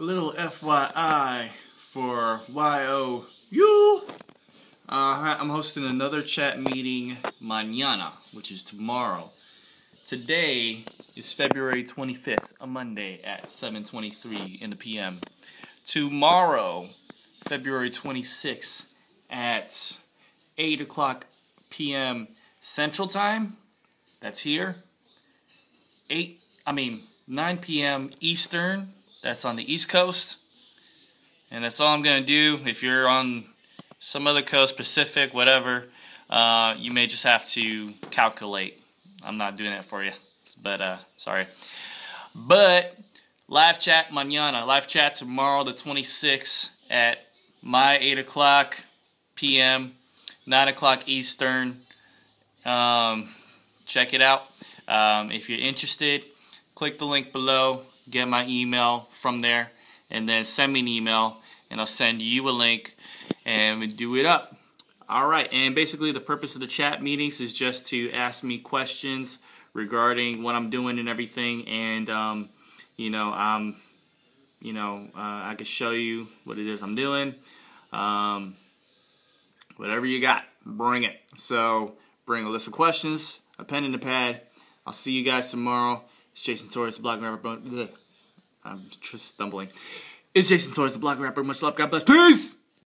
A little FYI for yo YOU. Uh, I'm hosting another chat meeting mañana, which is tomorrow. Today is February 25th, a Monday at 7:23 in the PM. Tomorrow, February 26th at 8 o'clock p.m. Central Time. That's here. 8, I mean 9 p.m. Eastern. That's on the East Coast. And that's all I'm going to do. If you're on some other coast, Pacific, whatever, uh, you may just have to calculate. I'm not doing that for you. But, uh, sorry. But, live chat mañana. Live chat tomorrow, the 26th, at my 8 o'clock p.m., 9 o'clock Eastern. Um, check it out. Um, if you're interested, click the link below, get my email from there, and then send me an email, and I'll send you a link, and we do it up. All right, and basically the purpose of the chat meetings is just to ask me questions regarding what I'm doing and everything, and um, you know, um, you know, uh, I can show you what it is I'm doing. Um, whatever you got, bring it. So bring a list of questions, a pen and a pad. I'll see you guys tomorrow. It's Jason Torres, the blog rapper. I'm just stumbling. It's Jason Torres, the blog rapper. Much love. God bless. Peace!